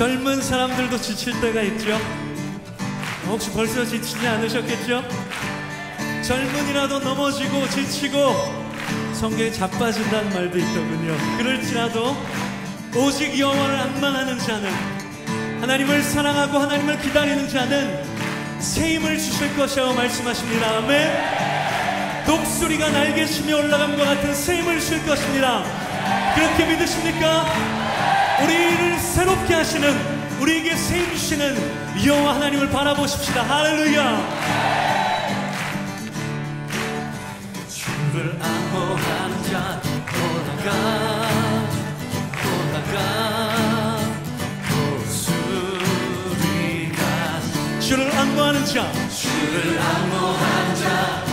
젊은 사람들도 지칠 때가 있죠. 혹시 벌써 지치지 않으셨겠죠? 젊은이라도 넘어지고 지치고 성경에 자빠진다는 말도 있더군요. 그럴지라도 오직 여호와를 악망하는 자는 하나님을 사랑하고 하나님을 기다리는 자는 새 힘을 주실 것이라고 말씀하십니다. 아멘. 독수리가 날개 치며 올라감과 같은 새 힘을 주실 것입니다. 그렇게 믿으십니까? 우리를 새롭게 하시는 우리에게 새힘 주시는 여호와 하나님을 바라보십시다. 할렐루야. 주를 암호하는 자 올라가 올라가 독수리가 주를 안무하는 자 주를 안무하는 자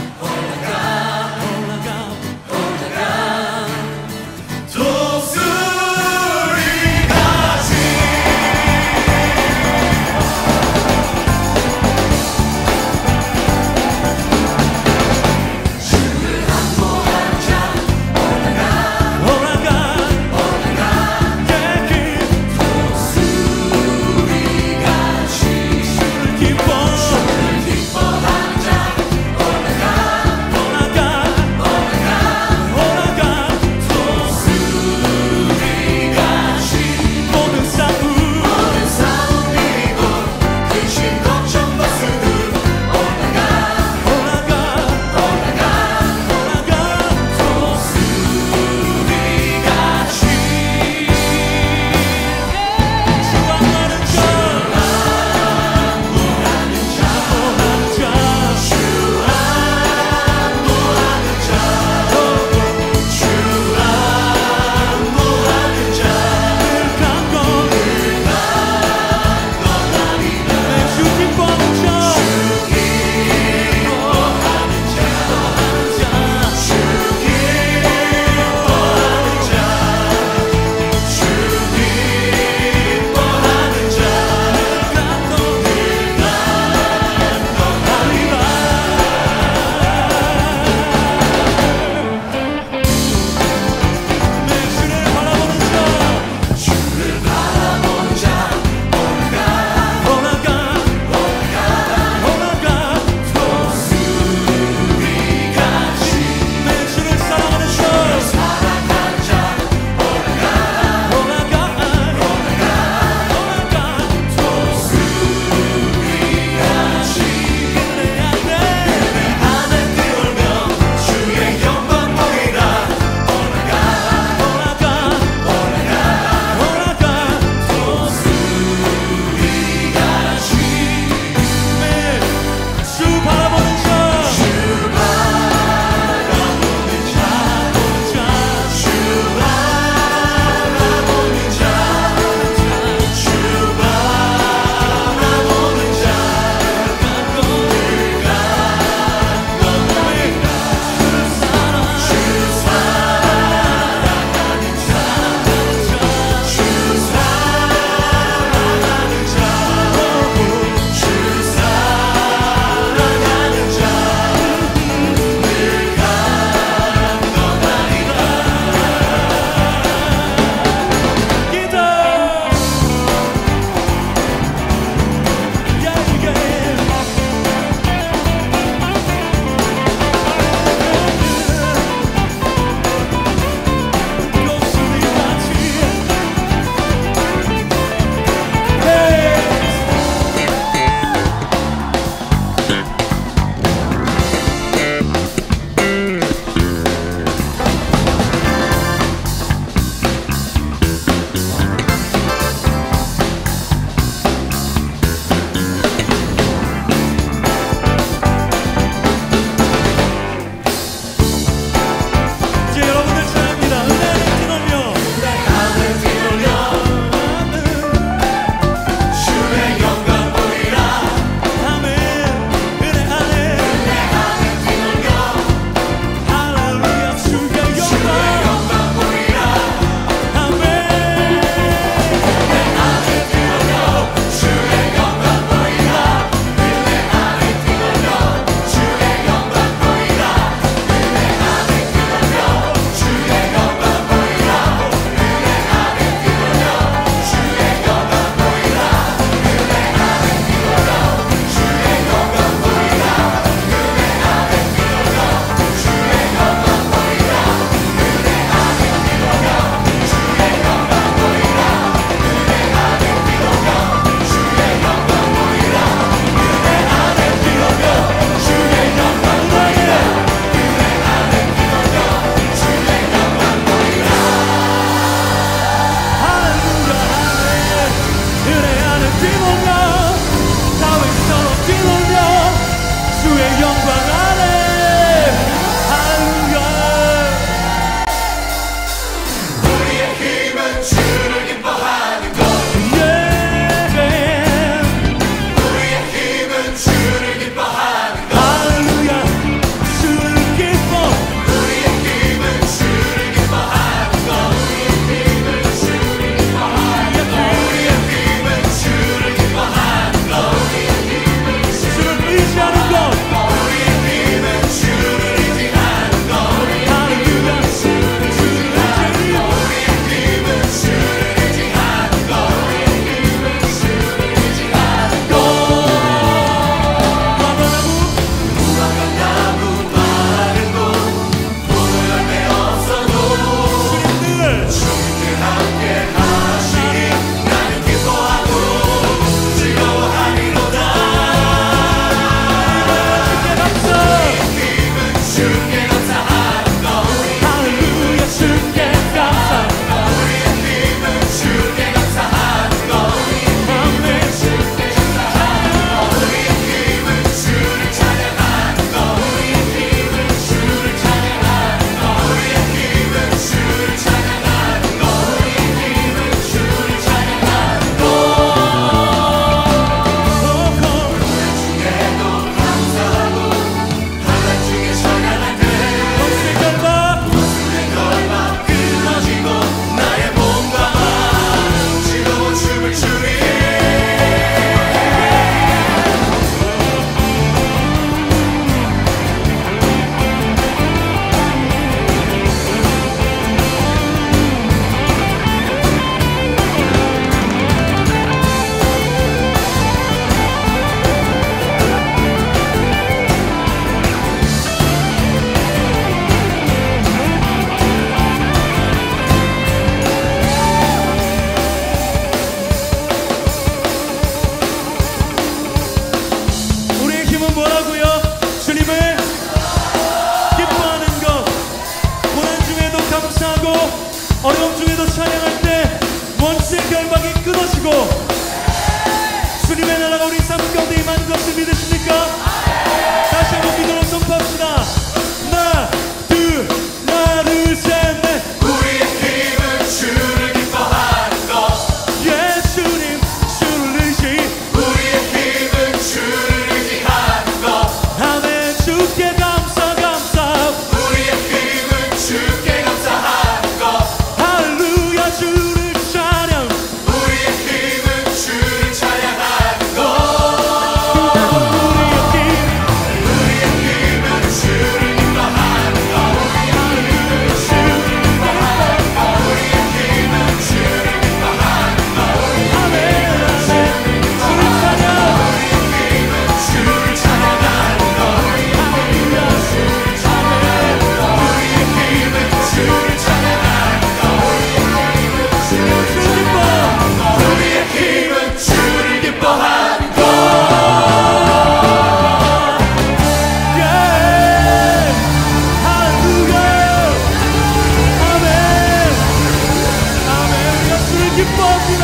you for.